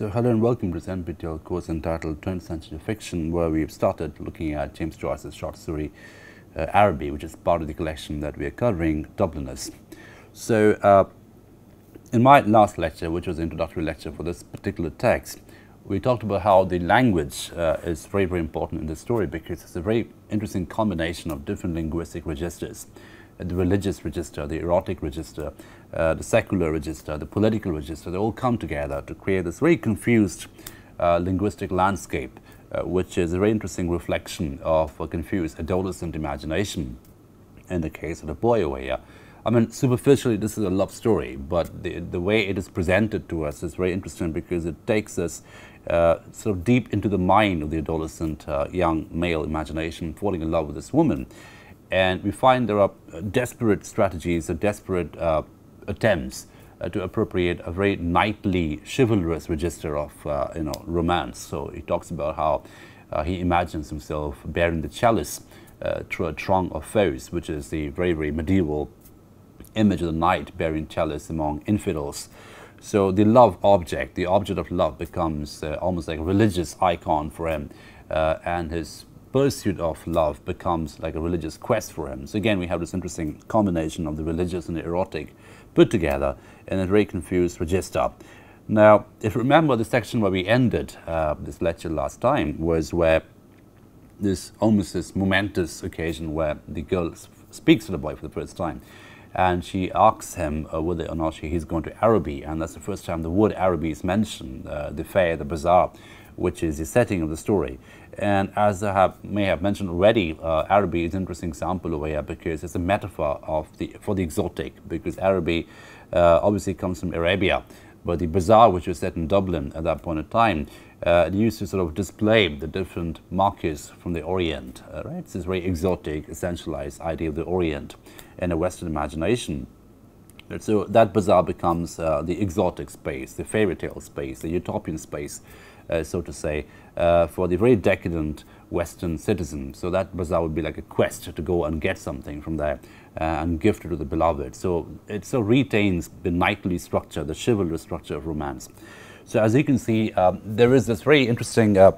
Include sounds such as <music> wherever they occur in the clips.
So hello and welcome to this NPTEL course entitled 20th Century Fiction where we've started looking at James Joyce's short story uh, Araby which is part of the collection that we are covering, Dubliners. So uh, in my last lecture which was the introductory lecture for this particular text we talked about how the language uh, is very very important in the story because it's a very interesting combination of different linguistic registers the religious register, the erotic register, uh, the secular register, the political register, they all come together to create this very confused uh, linguistic landscape, uh, which is a very interesting reflection of a confused adolescent imagination in the case of the boy over here. I mean, superficially, this is a love story, but the, the way it is presented to us is very interesting because it takes us uh, sort of deep into the mind of the adolescent uh, young male imagination, falling in love with this woman and we find there are desperate strategies or desperate uh, attempts uh, to appropriate a very knightly, chivalrous register of uh, you know romance. So he talks about how uh, he imagines himself bearing the chalice uh, through a throng of foes, which is the very very medieval image of the knight bearing chalice among infidels. So the love object, the object of love, becomes uh, almost like a religious icon for him, and his pursuit of love becomes like a religious quest for him. So again, we have this interesting combination of the religious and the erotic put together in a very confused register. Now, if you remember the section where we ended uh, this lecture last time was where this almost this momentous occasion where the girl speaks to the boy for the first time and she asks him uh, whether or not she, he's going to Araby and that's the first time the word Araby is mentioned, uh, the fair, the bazaar, which is the setting of the story. And as I have, may have mentioned already, uh, is an interesting example over here because it's a metaphor of the, for the exotic, because Araby uh, obviously comes from Arabia, but the bazaar, which was set in Dublin at that point in time, uh, used to sort of display the different markets from the Orient, uh, right? It's this very exotic, essentialized idea of the Orient in a Western imagination. So that bazaar becomes uh, the exotic space, the fairy tale space, the utopian space, so to say, uh, for the very decadent Western citizen. So that bazaar would be like a quest to go and get something from there uh, and gift it to the beloved. So it so retains the knightly structure, the chivalrous structure of romance. So as you can see, um, there is this very interesting uh,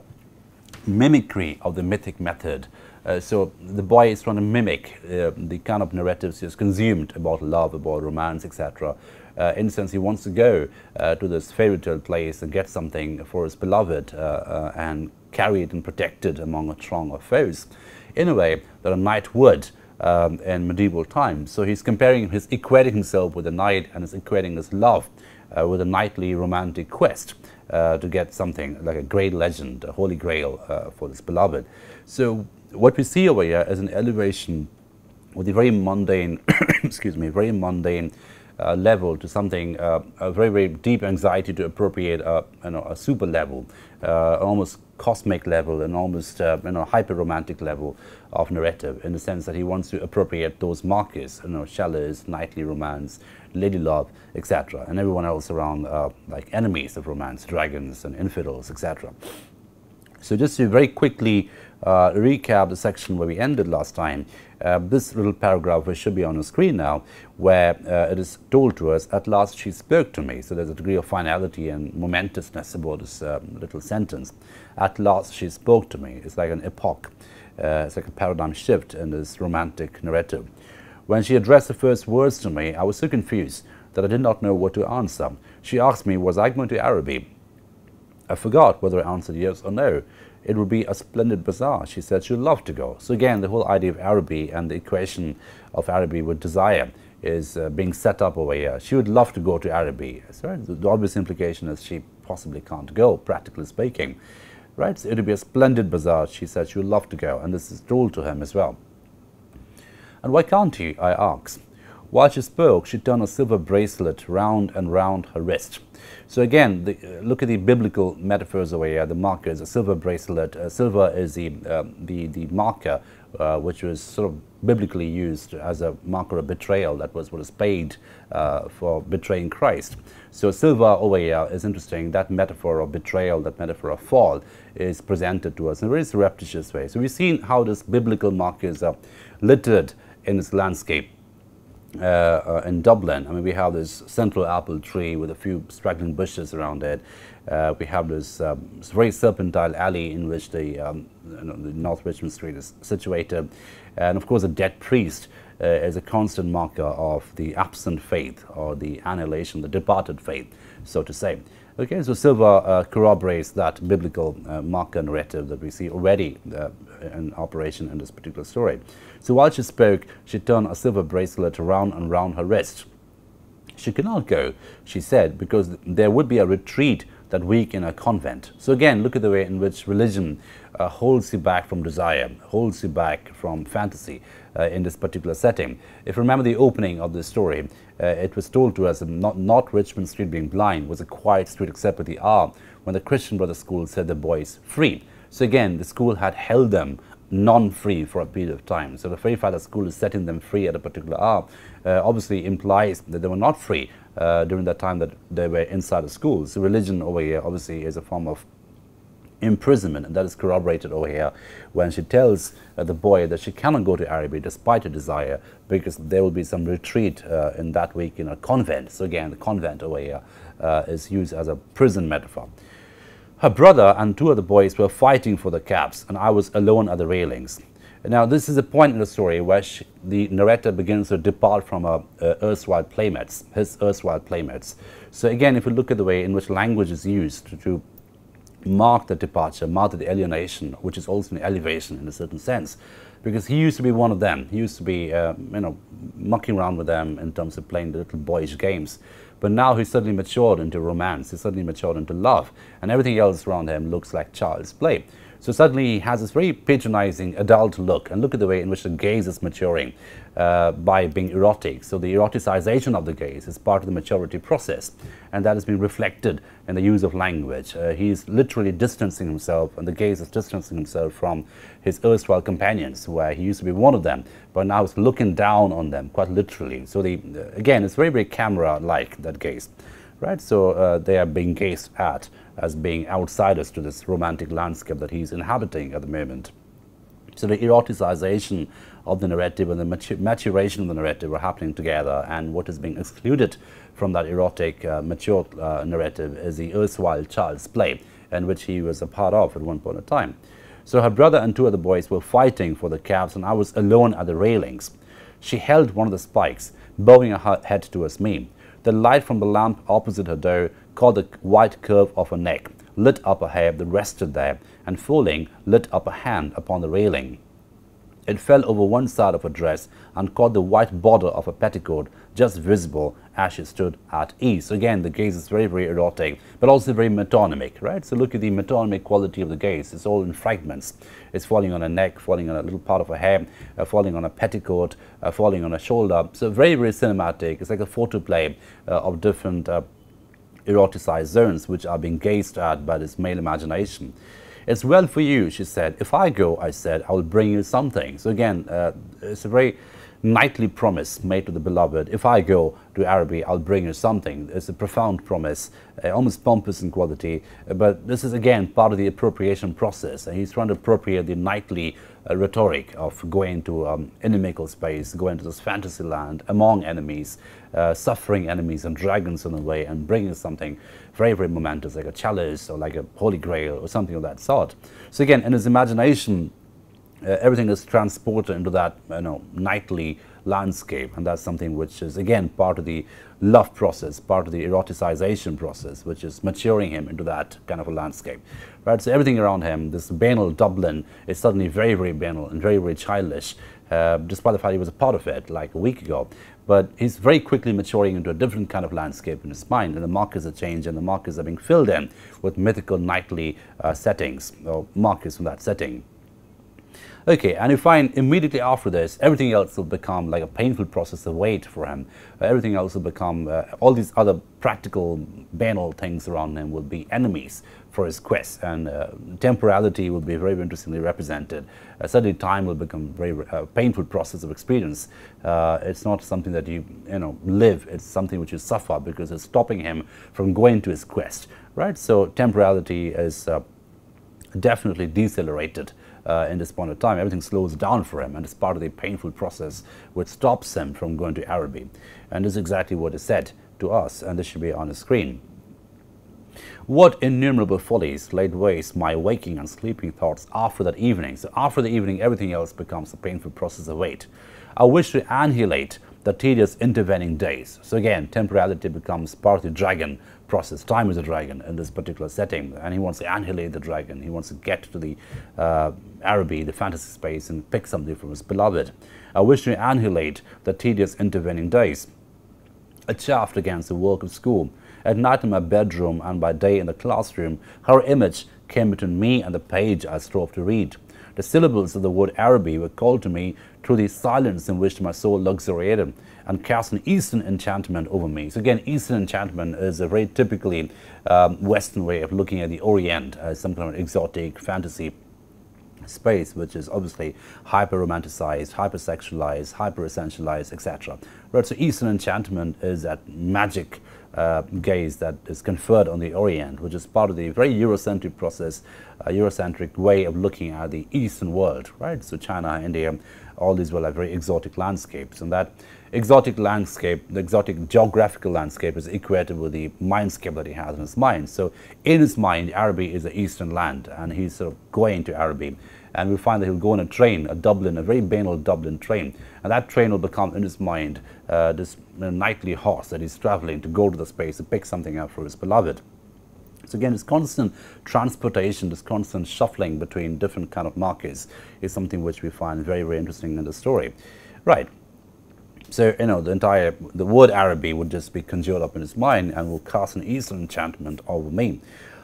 mimicry of the mythic method. Uh, so the boy is trying to mimic uh, the kind of narratives he has consumed about love, about romance, etc uh, in he wants to go uh, to this fairy tale place and get something for his beloved uh, and carry it and protect it among a throng of foes in a way that a knight would um, in medieval times. So he's comparing, he's equating himself with a knight and is equating his love uh, with a knightly romantic quest uh, to get something like a great legend, a holy grail uh, for his beloved. So what we see over here is an elevation with a very mundane, <coughs> excuse me, very mundane uh, level to something, uh, a very, very deep anxiety to appropriate a, you know, a super level, uh, almost cosmic level, and almost uh, you know, hyper romantic level of narrative in the sense that he wants to appropriate those markers, you know, chalice, knightly romance, lady love, etc., and everyone else around uh, like enemies of romance, dragons and infidels, etc. So just to very quickly uh, recap the section where we ended last time, uh, this little paragraph which should be on the screen now, where uh, it is told to us, at last she spoke to me. So there's a degree of finality and momentousness about this um, little sentence. At last she spoke to me. It's like an epoch. Uh, it's like a paradigm shift in this romantic narrative. When she addressed the first words to me, I was so confused that I did not know what to answer. She asked me, was I going to Araby? I forgot whether I answered yes or no it would be a splendid bazaar. She said she'd love to go. So again, the whole idea of Araby and the equation of Araby with desire is uh, being set up over here. She would love to go to Araby. So the obvious implication is she possibly can't go, practically speaking. Right? So it would be a splendid bazaar. She said she would love to go, and this is told to him as well. And why can't you? I ask. While she spoke, she turned a silver bracelet round and round her wrist. So again, the, uh, look at the biblical metaphors over here, the markers, a silver bracelet. Uh, silver is the, uh, the, the marker uh, which was sort of biblically used as a marker of betrayal. That was what was paid uh, for betraying Christ. So silver over here is interesting. That metaphor of betrayal, that metaphor of fall, is presented to us in a very surreptitious way. So we've seen how these biblical markers are littered in this landscape. Uh, in Dublin. I mean, we have this central apple tree with a few straggling bushes around it. Uh, we have this, um, very serpentine alley in which the, um, the North Richmond Street is situated. And of course, a dead priest uh, is a constant marker of the absent faith or the annihilation, the departed faith, so to say. Okay, so silver uh, corroborates that biblical uh, marker narrative that we see already uh, in operation in this particular story. So while she spoke, she turned a silver bracelet around and round her wrist. She could not go, she said, because there would be a retreat that week in a convent. So again, look at the way in which religion uh, holds you back from desire, holds you back from fantasy uh, in this particular setting. If you remember the opening of the story, uh, it was told to us that not, North Richmond Street being blind was a quiet street except at the hour when the Christian Brothers School set the boys free. So again, the school had held them non-free for a period of time. So the very fact that school is setting them free at a particular hour uh, obviously implies that they were not free uh, during that time that they were inside the schools. Religion over here obviously is a form of imprisonment and that is corroborated over here when she tells uh, the boy that she cannot go to Araby despite her desire because there will be some retreat uh, in that week in a convent. So again, the convent over here uh, is used as a prison metaphor. Her brother and two other boys were fighting for the caps, and I was alone at the railings. Now, this is a point in the story where she, the narrator begins to depart from her uh, erstwhile playmates, his erstwhile playmates. So again, if you look at the way in which language is used to, to mark the departure, mark the alienation, which is also an elevation in a certain sense, because he used to be one of them. He used to be, uh, you know, mucking around with them in terms of playing the little boyish games. But now he's suddenly matured into romance, he's suddenly matured into love, and everything else around him looks like child's play. So suddenly he has this very patronizing adult look, and look at the way in which the gaze is maturing uh, by being erotic. So the eroticization of the gaze is part of the maturity process, and that has been reflected in the use of language. Uh, he's literally distancing himself, and the gaze is distancing himself from his erstwhile companions, where he used to be one of them, but now is looking down on them, quite literally. So the, uh, again, it's very, very camera-like, that gaze. Right, so uh, they are being gazed at as being outsiders to this romantic landscape that he's inhabiting at the moment. So the eroticization of the narrative and the maturation of the narrative are happening together, and what is being excluded from that erotic, uh, mature uh, narrative is the erstwhile child's play, in which he was a part of at one point in time. So her brother and two other boys were fighting for the calves, and I was alone at the railings. She held one of the spikes, bowing her head towards me. The light from the lamp opposite her door caught the white curve of her neck, lit up her hair that rested there, and falling, lit up a hand upon the railing. It fell over one side of her dress and caught the white border of her petticoat just visible as she stood at ease. Again, the gaze is very, very erotic, but also very metonymic, right? So look at the metonymic quality of the gaze. It's all in fragments. It's falling on her neck, falling on a little part of her hair, uh, falling on a petticoat, uh, falling on a shoulder. So very, very cinematic. It's like a photoplay uh, of different uh, eroticized zones which are being gazed at by this male imagination. It's well for you, she said. If I go, I said, I will bring you something. So again, uh, it's a very knightly promise made to the beloved. If I go to Araby, I'll bring you something. It's a profound promise, uh, almost pompous in quality, but this is again part of the appropriation process. And he's trying to appropriate the knightly rhetoric of going to um, inimical space, going to this fantasy land among enemies, uh, suffering enemies and dragons in a way, and bringing something very, very momentous, like a chalice or like a holy grail or something of that sort. So again, in his imagination, uh, everything is transported into that you know knightly landscape. And that's something which is again part of the love process part of the eroticization process which is maturing him into that kind of a landscape. Right? So everything around him this banal dublin is suddenly very very banal and very very childish uh, despite the fact he was a part of it like a week ago. But he's very quickly maturing into a different kind of landscape in his mind and the markers are changed and the markers are being filled in with mythical knightly uh, settings or markers from that setting Okay, and you find immediately after this, everything else will become like a painful process of wait for him. Uh, everything else will become, uh, all these other practical, banal things around him will be enemies for his quest. And uh, temporality will be very interestingly represented. Uh, suddenly time will become a very uh, painful process of experience. Uh, it's not something that you, you know, live, it's something which you suffer because it's stopping him from going to his quest, right? So temporality is definitely decelerated uh, in this point of time. Everything slows down for him, and it's part of the painful process which stops him from going to Araby. And this is exactly what is said to us, and this should be on the screen. What innumerable follies laid waste my waking and sleeping thoughts after that evening. So after the evening, everything else becomes a painful process of wait. I wish to annihilate the tedious intervening days. So again, temporality becomes part of the dragon process. Time is a dragon in this particular setting, and he wants to annihilate the dragon. He wants to get to the uh, Araby, the fantasy space, and pick something from his beloved. I wish to annihilate the tedious intervening days. I chaffed against the work of school. At night in my bedroom and by day in the classroom, her image came between me and the page I strove to read. The syllables of the word Araby were called to me through the silence in which my soul luxuriated and cast an Eastern enchantment over me. So again, Eastern enchantment is a very typically um, Western way of looking at the Orient as some kind of exotic fantasy space, which is obviously hyper-romanticized, hyper-sexualized, hyper-essentialized, etc. Right, so Eastern enchantment is that magic uh, gaze that is conferred on the Orient, which is part of the very Eurocentric process, uh, Eurocentric way of looking at the Eastern world, right? So China, India, all these were like very exotic landscapes, and that exotic landscape, the exotic geographical landscape is equated with the mindscape that he has in his mind. So in his mind, Araby is the eastern land, and he's sort of going to Araby. And we find that he'll go on a train, a Dublin, a very banal Dublin train. And that train will become in his mind uh, this knightly horse that he's traveling to go to the space to pick something up for his beloved. So again, this constant transportation, this constant shuffling between different kind of markets is something which we find very, very interesting in the story. Right. So, you know, the entire, the word Araby would just be conjured up in his mind and will cast an Eastern enchantment over me.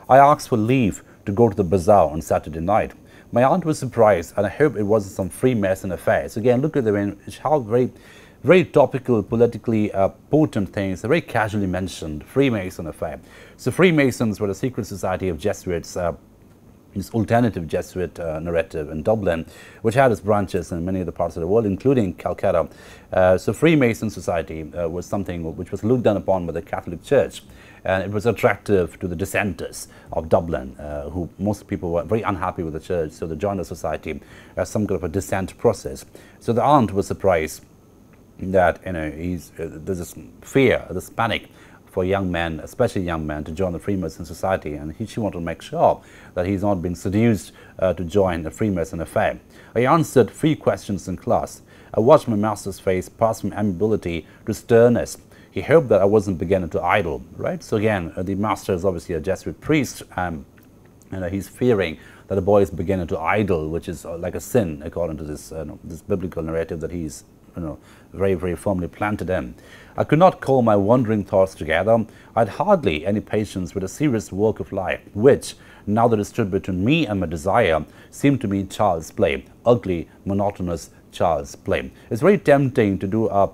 I asked for leave to go to the bazaar on Saturday night. My aunt was surprised and I hope it wasn't some Freemason affair. So again, look at the way, how very, very topical, politically uh, potent things, very casually mentioned, Freemason affair. So Freemasons were the secret society of Jesuits uh, this alternative Jesuit uh, narrative in Dublin, which had its branches in many other parts of the world, including Calcutta. Uh, so Freemason society uh, was something which was looked down upon by the Catholic Church. And it was attractive to the dissenters of Dublin, uh, who most people were very unhappy with the church, so they joined the society as some kind of a dissent process. So the aunt was surprised that you know he's, uh, there's this fear, this panic for young men, especially young men, to join the Freemason Society, and he, she wanted to make sure that he's not being seduced uh, to join the Freemason affair. I answered three questions in class. I watched my master's face pass from amiability to sternness. He hoped that I wasn't beginning to idle, right? So again, uh, the master is obviously a Jesuit priest, um, and uh, he's fearing that the boy is beginning to idle, which is uh, like a sin according to this, uh, this biblical narrative that he's you know, very, very firmly planted in. I could not call my wandering thoughts together. I had hardly any patience with the serious work of life, which, now that it stood between me and my desire, seemed to me child's play, ugly, monotonous child's play. It's very tempting to do a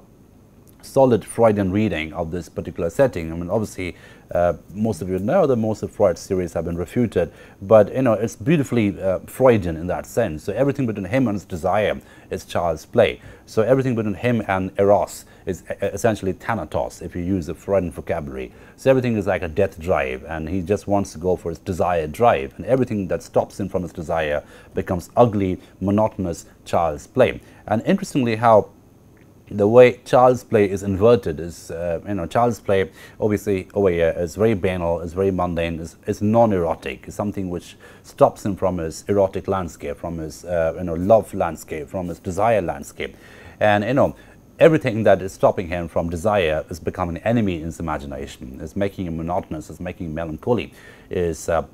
solid Freudian reading of this particular setting. I mean, obviously, uh, most of you know that most of Freud's theories have been refuted, but you know it's beautifully uh, Freudian in that sense. So everything between him and his desire is child's play. So everything between him and eros is essentially thanatos, if you use the Freudian vocabulary. So everything is like a death drive, and he just wants to go for his desire drive, and everything that stops him from his desire becomes ugly, monotonous child's play. And interestingly, how the way child's play is inverted is, uh, you know, child's play obviously over here is very banal, is very mundane, is, is non-erotic, is something which stops him from his erotic landscape, from his, uh, you know, love landscape, from his desire landscape. And, you know, everything that is stopping him from desire is becoming an enemy in his imagination, is making him monotonous, is making him melancholy, is uh,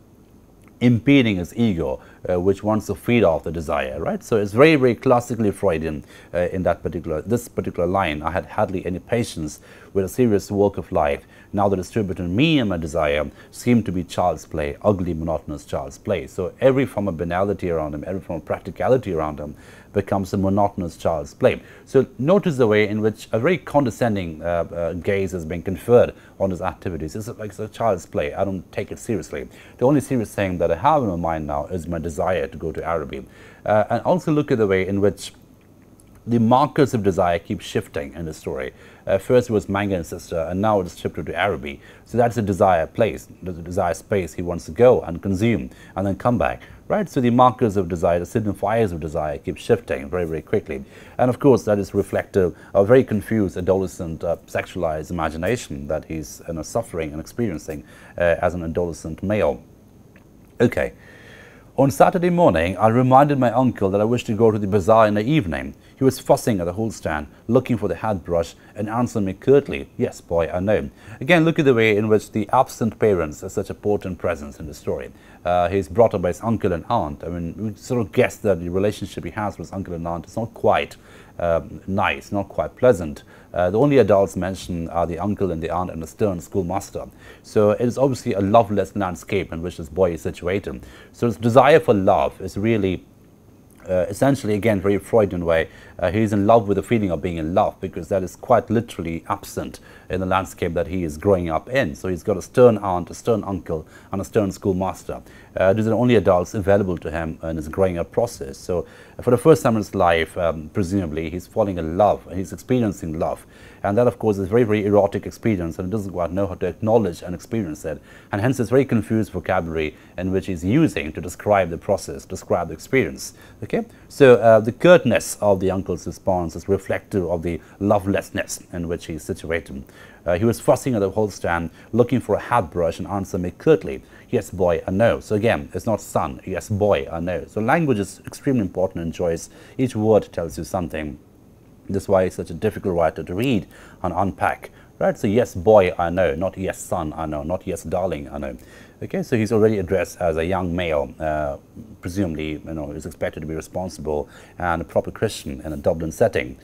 impeding his ego uh, which wants to feed off the desire, right? So it's very, very classically Freudian uh, in that particular, this particular line. I had hardly any patience with a serious work of life. Now the between me and my desire seemed to be child's play, ugly, monotonous child's play. So every form of banality around him, every form of practicality around him becomes a monotonous child's play. So notice the way in which a very condescending uh, uh, gaze is being conferred on his activities. It's like it's a child's play. I don't take it seriously. The only serious thing that I have in my mind now is my desire to go to Araby. Uh, and also look at the way in which the markers of desire keep shifting in the story. Uh, first it was Mangan's Sister, and now it's shifted to Araby. So that's a desire place, the desire space he wants to go and consume and then come back. Right? So the markers of desire, the signifiers of desire keep shifting very, very quickly. And of course, that is reflective of a very confused adolescent uh, sexualized imagination that he's you know, suffering and experiencing uh, as an adolescent male. Okay. On Saturday morning, I reminded my uncle that I wished to go to the bazaar in the evening. He was fussing at the whole stand, looking for the hat brush, and answered me curtly, Yes, boy, I know. Again, look at the way in which the absent parents are such a potent presence in the story. Uh, he's brought up by his uncle and aunt. I mean, we sort of guess that the relationship he has with his uncle and aunt is not quite uh, nice, not quite pleasant. Uh, the only adults mentioned are the uncle and the aunt and the stern schoolmaster. So it is obviously a loveless landscape in which this boy is situated. So his desire for love is really uh, essentially, again, very Freudian way, uh, he's in love with the feeling of being in love because that is quite literally absent in the landscape that he is growing up in. So he's got a stern aunt, a stern uncle, and a stern schoolmaster. Uh, these are the only adults available to him in his growing up process. So for the first time in his life, um, presumably, he's falling in love, he's experiencing love. And that, of course, is a very, very erotic experience, and he doesn't quite know how to acknowledge and experience it. And hence, it's very confused vocabulary in which he's using to describe the process, describe the experience. Okay, so uh, the curtness of the uncle's response is reflective of the lovelessness in which he's situated. Uh, he was fussing at the whole stand, looking for a hat brush, and answered me curtly, Yes, boy, I know. So again, it's not son. Yes, boy, I know. So language is extremely important in choice. Each word tells you something. That's why he's such a difficult writer to read and unpack. Right? So yes, boy, I know. Not yes, son, I know. Not yes, darling, I know. Okay, so he's already addressed as a young male, uh, presumably, you know, is expected to be responsible and a proper Christian in a Dublin setting.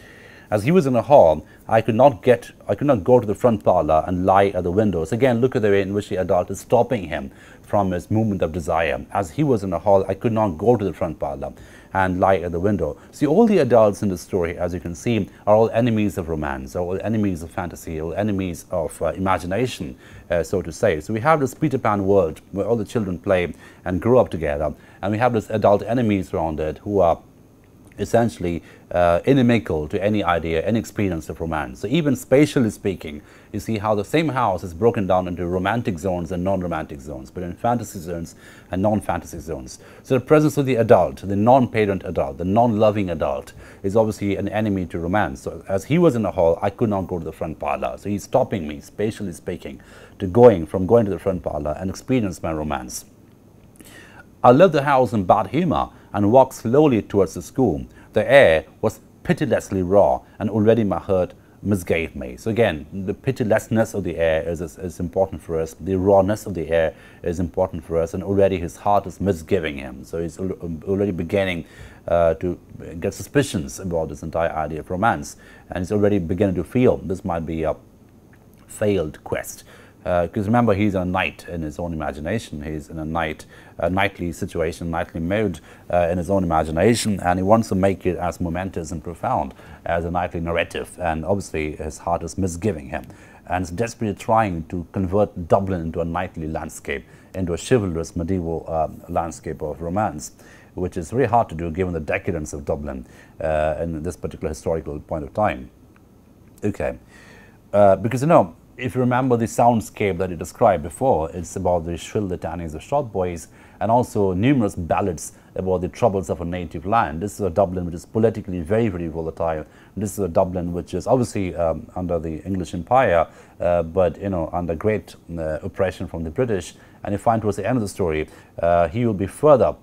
As he was in the hall, I could not get, I could not go to the front parlor and lie at the windows. Again, look at the way in which the adult is stopping him from his movement of desire. As he was in the hall, I could not go to the front parlor and lie at the window. See, all the adults in the story, as you can see, are all enemies of romance, are all enemies of fantasy, all enemies of uh, imagination, uh, so to say. So we have this Peter Pan world where all the children play and grow up together, and we have these adult enemies around it who are essentially uh, inimical to any idea, any experience of romance. So even spatially speaking, you see how the same house is broken down into romantic zones and non-romantic zones, but in fantasy zones and non-fantasy zones. So the presence of the adult, the non-parent adult, the non-loving adult is obviously an enemy to romance. So as he was in the hall, I could not go to the front parlor. So he's stopping me, spatially speaking, to going from going to the front parlor and experience my romance. I left the house in bad humor and walked slowly towards the school. The air was pitilessly raw, and already my heart misgave me. So again, the pitilessness of the air is, is, is, important for us. The rawness of the air is important for us, and already his heart is misgiving him. So he's already beginning uh, to get suspicions about this entire idea of romance, and he's already beginning to feel this might be a failed quest because uh, remember he's a knight in his own imagination. He's in a knight a knightly situation knightly mode uh, in his own imagination and he wants to make it as momentous and profound as a knightly narrative. And obviously his heart is misgiving him and is desperately trying to convert Dublin into a knightly landscape into a chivalrous medieval um, landscape of romance which is very hard to do given the decadence of Dublin uh, in this particular historical point of time. Okay. Uh, because you know if you remember the soundscape that you described before, it's about the shrill litanies of short boys and also numerous ballads about the troubles of a native land. This is a Dublin which is politically very, very volatile. This is a Dublin which is obviously um, under the English Empire, uh, but you know under great uh, oppression from the British. And you find towards the end of the story, uh, he will be further,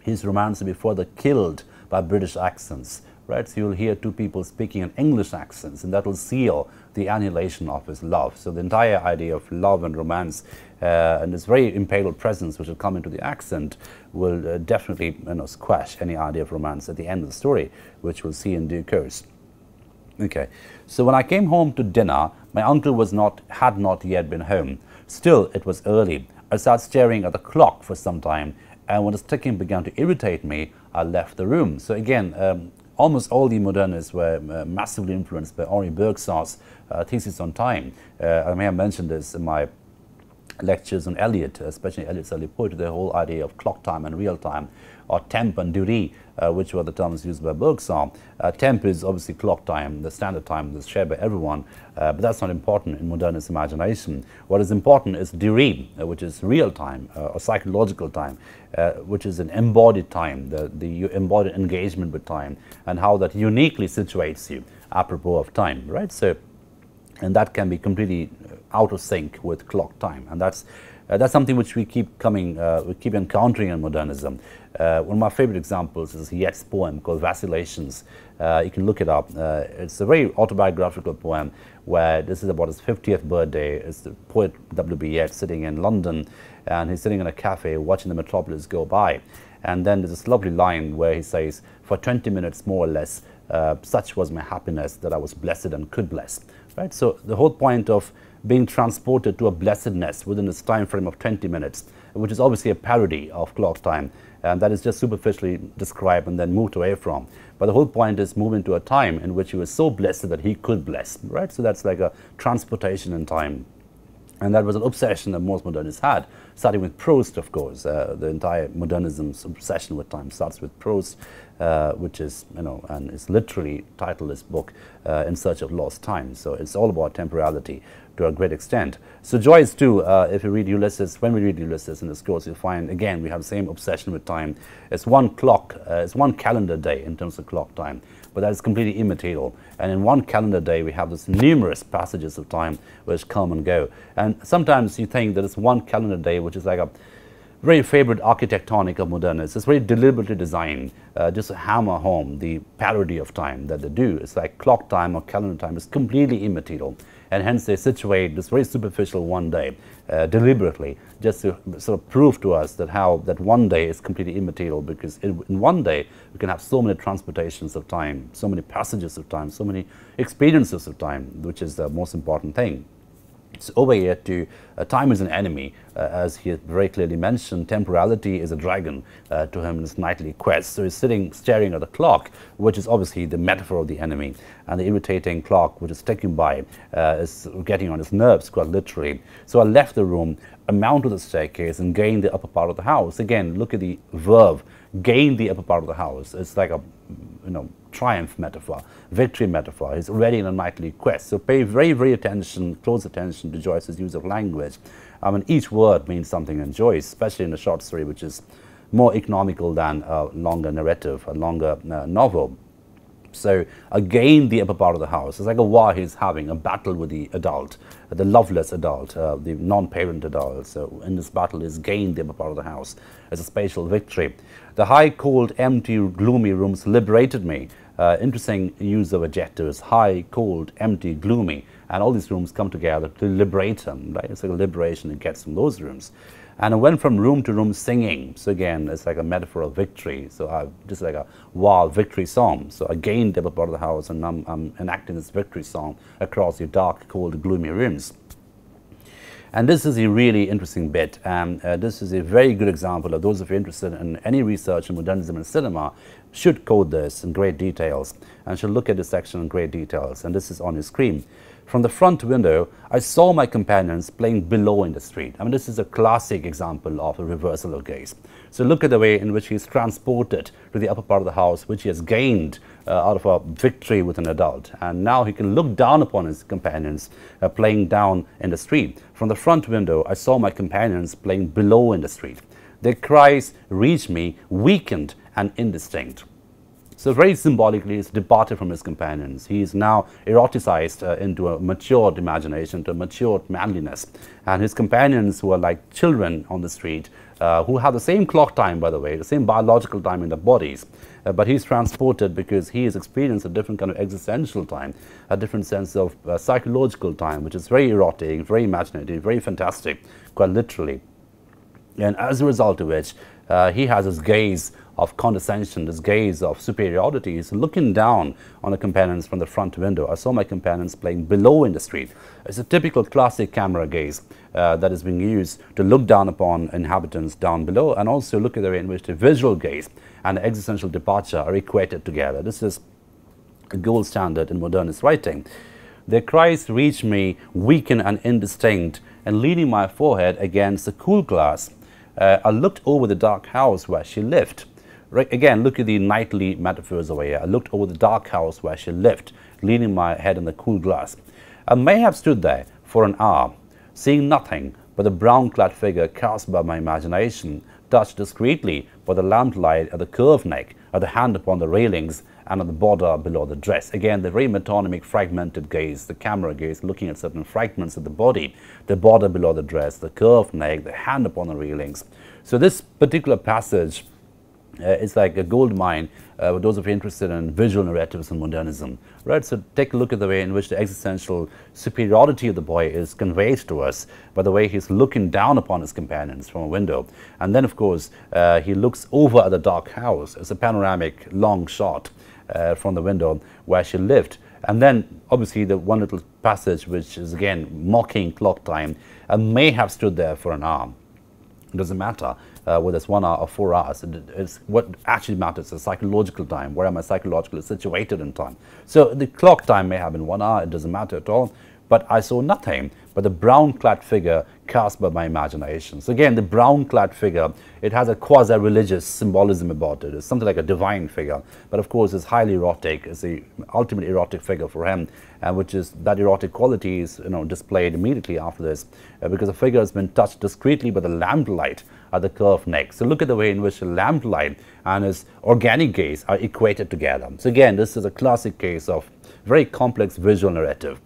his romance will be further killed by British accents right? So you'll hear two people speaking in English accents, and that will seal the annihilation of his love. So the entire idea of love and romance uh, and this very imperial presence which will come into the accent will uh, definitely you know, squash any idea of romance at the end of the story, which we'll see in due course. Okay, so when I came home to dinner, my uncle was not, had not yet been home. Still, it was early. I sat staring at the clock for some time, and when the ticking began to irritate me, I left the room. So again, um, almost all the modernists were uh, massively influenced by Henri Bergson's uh, thesis on time. Uh, I may have mentioned this in my lectures on Eliot, especially Eliot's early poetry, the whole idea of clock time and real time, or temps and durée, uh, which were the terms used by Bergson. Uh, temps is obviously clock time, the standard time that's shared by everyone, uh, but that's not important in modernist imagination. What is important is durée, uh, which is real time uh, or psychological time, uh, which is an embodied time, the, the embodied engagement with time, and how that uniquely situates you apropos of time, right? So, and that can be completely out of sync with clock time, and that's uh, that's something which we keep coming, uh, we keep encountering in modernism. Uh, one of my favorite examples is Yeats's poem called Vacillations. Uh, you can look it up. Uh, it's a very autobiographical poem where this is about his 50th birthday. It's the poet W.B. Yeats sitting in London, and he's sitting in a cafe watching the metropolis go by. And then there's this lovely line where he says, for 20 minutes more or less, uh, such was my happiness that I was blessed and could bless. Right? So the whole point of being transported to a blessedness within this time frame of 20 minutes, which is obviously a parody of clock time, and that is just superficially described and then moved away from. But the whole point is moving to a time in which he was so blessed that he could bless, right? So that's like a transportation in time. And that was an obsession that most modernists had, starting with Proust, of course. Uh, the entire modernism's obsession with time starts with Proust, uh, which is, you know, and is literally titled this book, uh, In Search of Lost Time. So it's all about temporality to a great extent. So Joyce too, uh, if you read Ulysses, when we read Ulysses in this course, you'll find, again, we have the same obsession with time. It's one clock, uh, it's one calendar day in terms of clock time, but that is completely immaterial. And in one calendar day, we have this numerous passages of time which come and go. And sometimes you think that it's one calendar day, which is like a very favorite architectonic of modernists. It's very deliberately designed uh, just to hammer home the parody of time that they do. It's like clock time or calendar time is completely immaterial and hence they situate this very superficial one day uh, deliberately just to sort of prove to us that how that one day is completely immaterial because in, in one day we can have so many transportations of time, so many passages of time, so many experiences of time, which is the most important thing. It's over here to uh, time is an enemy, uh, as he very clearly mentioned. Temporality is a dragon uh, to him in his knightly quest. So he's sitting staring at the clock, which is obviously the metaphor of the enemy. And the irritating clock, which is ticking by, uh, is getting on his nerves, quite literally. So I left the room, mounted the staircase, and gained the upper part of the house. Again, look at the verb gain the upper part of the house. It's like a you know triumph metaphor, victory metaphor. He's already in a knightly quest. So pay very, very attention, close attention to Joyce's use of language. I mean, each word means something in Joyce, especially in a short story, which is more economical than a longer narrative, a longer uh, novel. So again, the upper part of the house is like a war he's having, a battle with the adult, the loveless adult, uh, the non-parent adult. So in this battle, is gained the upper part of the house as a spatial victory. The high, cold, empty, gloomy rooms liberated me. Uh, interesting use of adjectives, high, cold, empty, gloomy. And all these rooms come together to liberate him, right? It's like a liberation he gets from those rooms. And I went from room to room singing. So again, it's like a metaphor of victory. So I just like a wow victory song. So I gained the upper part of the house and I'm, I'm enacting this victory song across the dark, cold, gloomy rooms. And this is a really interesting bit. Um, uh, this is a very good example of those of you interested in any research in modernism and cinema should code this in great details and should look at this section in great details. And this is on your screen. From the front window, I saw my companions playing below in the street. I mean, this is a classic example of a reversal of gaze. So look at the way in which he's transported to the upper part of the house, which he has gained uh, out of a victory with an adult. And now he can look down upon his companions uh, playing down in the street. From the front window, I saw my companions playing below in the street. Their cries reached me weakened and indistinct. So very symbolically, he's departed from his companions. He is now eroticized uh, into a matured imagination, to a matured manliness. And his companions, who are like children on the street, uh, who have the same clock time, by the way, the same biological time in their bodies, uh, but he's transported because he has experienced a different kind of existential time, a different sense of uh, psychological time, which is very erotic, very imaginative, very fantastic, quite literally. And as a result of which, uh, he has his gaze of condescension, this gaze of superiority. Looking down on the companions from the front window. I saw my companions playing below in the street. It's a typical classic camera gaze uh, that is being used to look down upon inhabitants down below and also look at the way in which the visual gaze and the existential departure are equated together. This is a gold standard in modernist writing. Their cries reach me weakened and indistinct and leaning my forehead against the cool glass. Uh, I looked over the dark house where she lived. Right, again, look at the knightly metaphors over here. I looked over the dark house where she lived, leaning my head on the cool glass. I may have stood there for an hour, seeing nothing but the brown-clad figure cast by my imagination, touched discreetly by the lamplight at the curved neck, at the hand upon the railings, and at the border below the dress. Again, the very metonymic fragmented gaze, the camera gaze, looking at certain fragments of the body, the border below the dress, the curved neck, the hand upon the railings. So this particular passage uh, it's like a gold mine uh, for those of you interested in visual narratives and modernism, right? So take a look at the way in which the existential superiority of the boy is conveyed to us by the way he's looking down upon his companions from a window. And then, of course, uh, he looks over at the dark house. It's a panoramic long shot uh, from the window where she lived. And then, obviously, the one little passage which is again mocking clock time and may have stood there for an hour. It doesn't matter uh, whether it's one hour or four hours. It's what actually matters is psychological time. Where am I psychologically situated in time? So the clock time may have been one hour. It doesn't matter at all. But I saw nothing but the brown-clad figure cast by my imagination. So again, the brown-clad figure, it has a quasi-religious symbolism about it. It's something like a divine figure, but of course it's highly erotic. It's the ultimate erotic figure for him, uh, which is that erotic quality is you know displayed immediately after this, uh, because the figure has been touched discreetly by the lamplight the curved neck. So look at the way in which the lamp lamplight and his organic gaze are equated together. So again, this is a classic case of very complex visual narrative.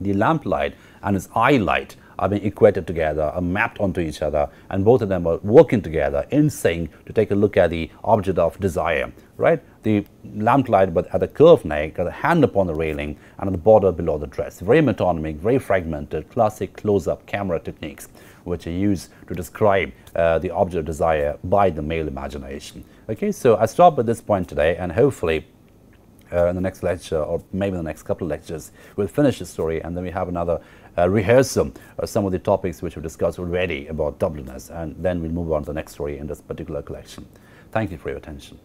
The lamplight and its eye light are being equated together, are mapped onto each other, and both of them are working together in sync to take a look at the object of desire, right? The lamplight, but at the curved neck, at the hand upon the railing, and at the border below the dress. Very metonymic, very fragmented, classic close-up camera techniques, which are used to describe uh, the object of desire by the male imagination. Okay, so I stop at this point today, and hopefully uh, in the next lecture, or maybe the next couple of lectures, we'll finish the story and then we have another uh, rehearsal of some of the topics which we discussed already about Dubliners, and then we'll move on to the next story in this particular collection. Thank you for your attention.